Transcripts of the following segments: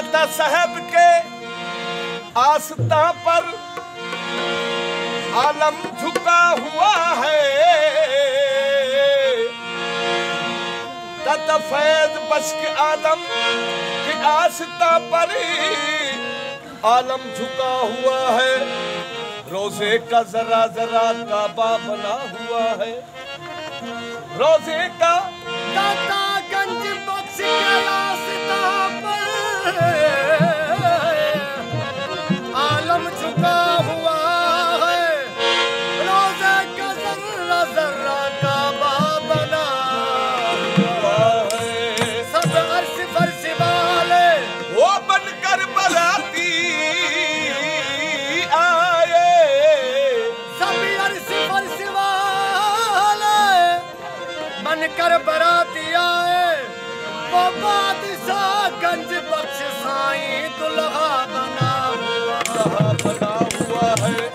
دادا صاحب کے آستہ پر عالم جھکا ہوا ہے۔ دادا فیض بس آدم کے آستہ پر عالم جھکا ہوا ہے۔ روزے کا ذرا ذرا کعبہ بنا ہوا ہے۔ روزے کا کر براتیا ہے۔ وہ بادشاہ گنج بخش سائیں دلہا بنا ہوا بنا ہوا ہے۔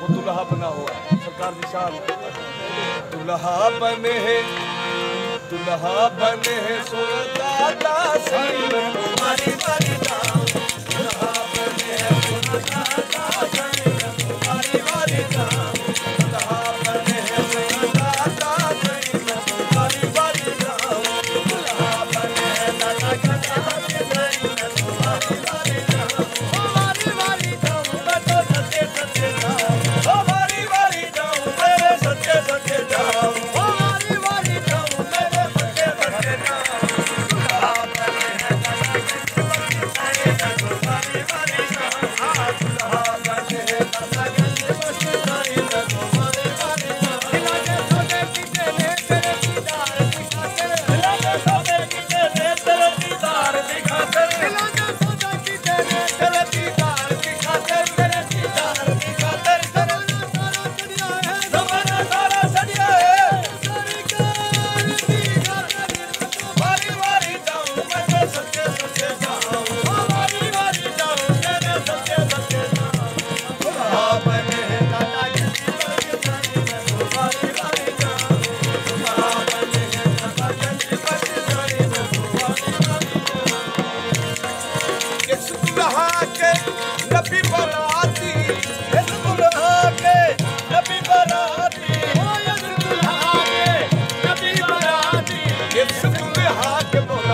وہ دلہا بنا ہوا ہے۔ سرکار نشان۔ دلہا بنے دلہا بنے سو دادا سائیں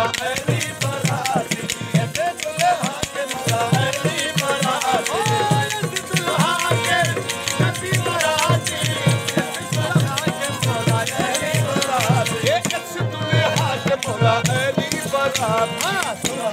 برادری تمہیں ہاتھ مراری بلا روپی مراج مراد ہاتھ مراری براب